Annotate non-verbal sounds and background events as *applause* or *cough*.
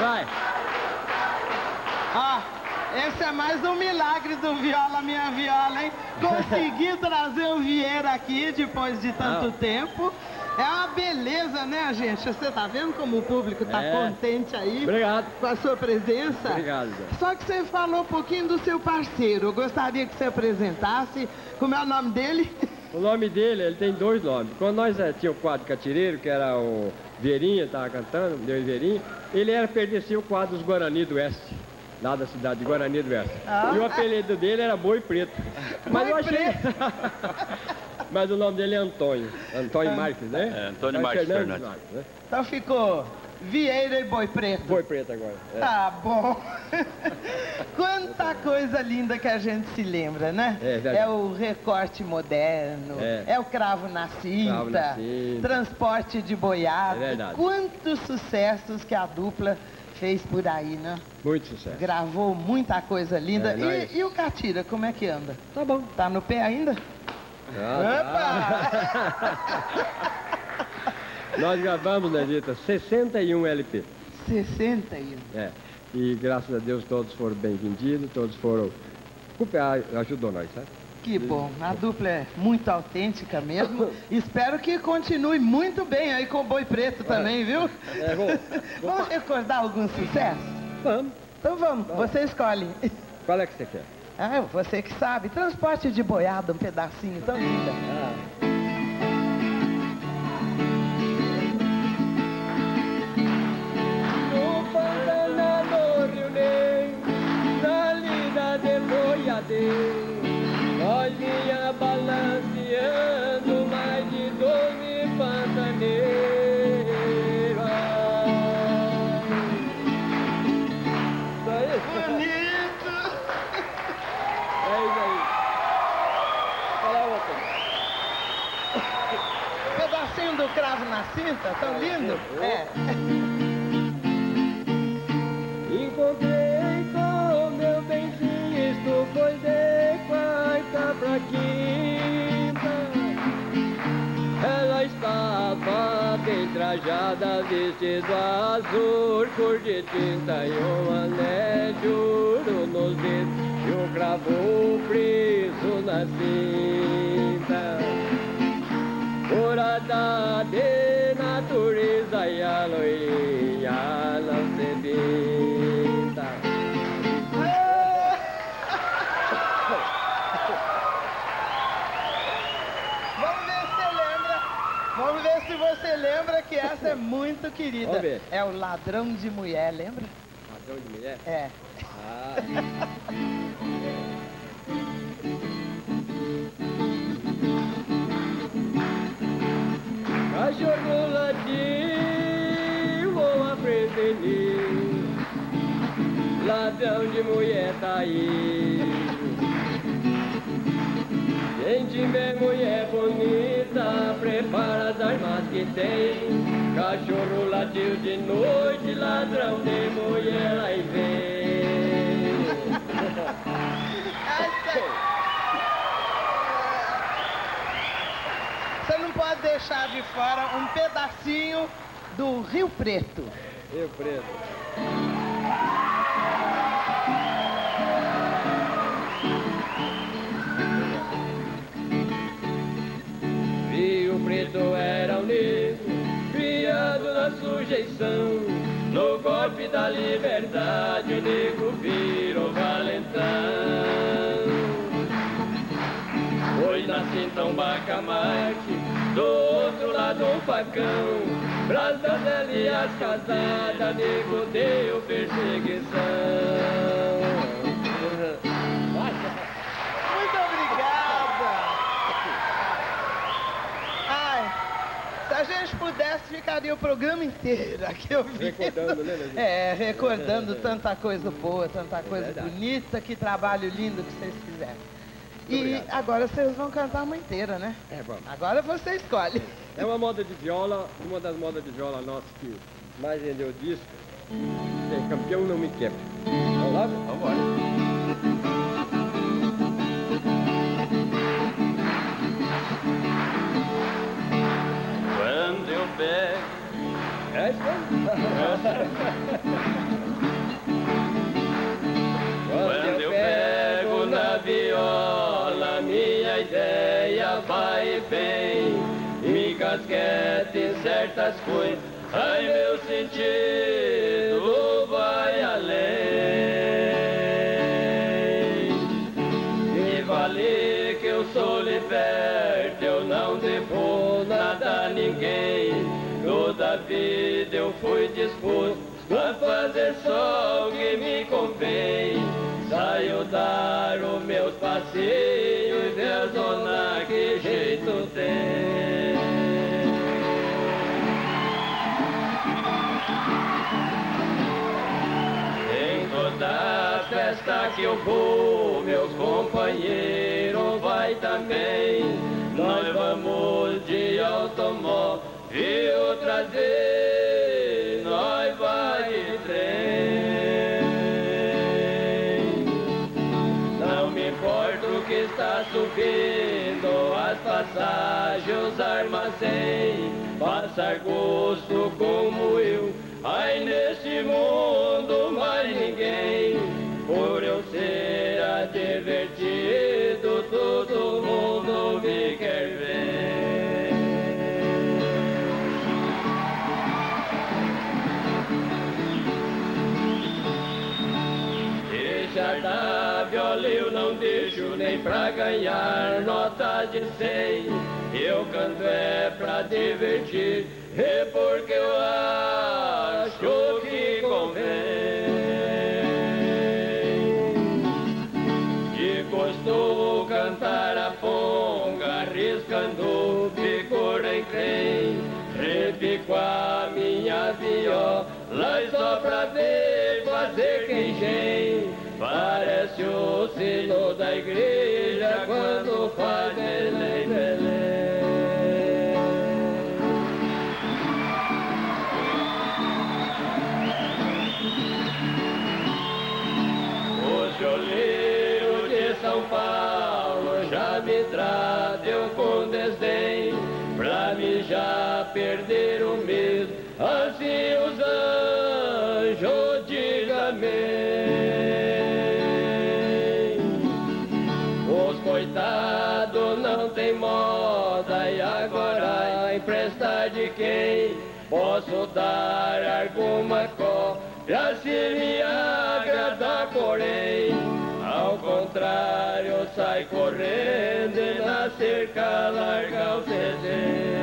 Vai. Ó, esse é mais um milagre do Viola Minha Viola, hein? *laughs* Consegui trazer o Vieira aqui depois de tanto Não. tempo. É uma beleza, né, gente? Você tá vendo como o público tá É. contente aí Obrigado. com a sua presença? Obrigado. Só que você falou um pouquinho do seu parceiro. Eu gostaria que você apresentasse. Como é o nome dele? *laughs* O nome dele, ele tem dois nomes. Quando nós eh, tinha o quadro Catireiro, que era o Verinha, estava cantando, deu Verinha, ele era, pertencia ao quadro dos Guarani do Oeste, lá da cidade de Guarani do Oeste. Ah. E o apelido dele era Boi Preto. Mas Boi eu achei... *laughs* Mas o nome dele é Antônio. Antônio Marques, né? É, Antônio Marques Fernandes Fernandes. Marques, né? Então ficou Vieira e Boi Preto. Boi Preto agora. é. Tá bom. *laughs* Quanta coisa linda que a gente se lembra, né? É verdade. o recorte moderno, é, É. o cravo na cinta, Cravo na cinta. transporte de boiado. É verdade. Quantos sucessos que a dupla fez por aí, né? Muito sucesso. Gravou muita coisa linda. É, nós- e, e o Catira, como é que anda? Tá bom. Tá no pé ainda? Nós gravamos, Dita, 61 LP. 61. É. E graças a Deus todos foram bem vendidos, todos foram. Ajudou nós, sabe? Que bom, a dupla é muito autêntica mesmo. *laughs* Espero que continue muito bem aí com o Boi Preto também, viu? É, vou- *laughs* Vamos recordar alguns sucessos? Vamos. Então vamos, você escolhe. Qual é que você quer? Ah, você que sabe. Transporte de boiada, um pedacinho tão linda. Ah, Encontrei com meu benzinho, isto foi de quarta pra quinta. Ela estava bem trajada, vestido azul, cor de tinta e um anel de ouro nos dedos e um cravo preso na cinta. Morada de natureza a loirinha não se pinta. Vamos ver se você lembra. Vamos ver se você lembra que essa é muito querida. Vamos ver. É o ladrão de mulher, lembra? Ladrão de mulher? É. Ah, prevenir. Ladrão de mulher tá aí. Quem tiver mulher bonita, prepara as armas que tem. Cachorro latiu de noite, ladrão de mulher aí vem. Você não pode deixar de fora um pedacinho do Rio Preto. Rio Preto. Rio Preto era o negro, criado na sujeição. No golpe da liberdade, o negro virou valentão. Pois nasce então Bacamarte, do outro lado um facão. Brasas e as casadas, nego deu perseguição. Muito obrigada! Ai, se a gente pudesse, ficaria o programa inteiro aqui ouvindo. Recordando, né, Leandro? É, recordando tanta coisa boa, tanta coisa verdade. bonita, que trabalho lindo que vocês fizeram. E agora vocês vão cantar uma inteira, né? É, vamos. Agora você escolhe. É uma moda de viola, uma das modas de viola nossas que mais vendeu disco. É campeão não me quebra. Vamos lá? Vamos embora. Quando eu pego É isso Quando *laughs* casquete certas coisas, ai meu sentido vai além. E vale que eu sou liberto, eu não devo nada a ninguém. Toda vida eu fui disposto a fazer só festa que eu vou, meus companheiros vai também. Nós vamos de automóvel trazer, nós vai de trem. Não me importa o que está subindo, as passagens, os armazéns, passar gosto como eu. Ai, nesse mundo Deixa da viola eu não deixo nem pra ganhar nota de cem. Eu canto é pra divertir, é porque eu acho que convém. De gosto cantar a ponga, arriscando picor em crem. Repico a minha viola e só pra ver fazer quem tem. Parece o sino da igreja quando faz Belém, Belém. O joleiro de São Paulo já me tradeu com desdém, pra mim já perder o medo, assim os anjos digam Posso dar alguma cópia se me agradar, porém ao contrário sai correndo e na cerca larga o CD.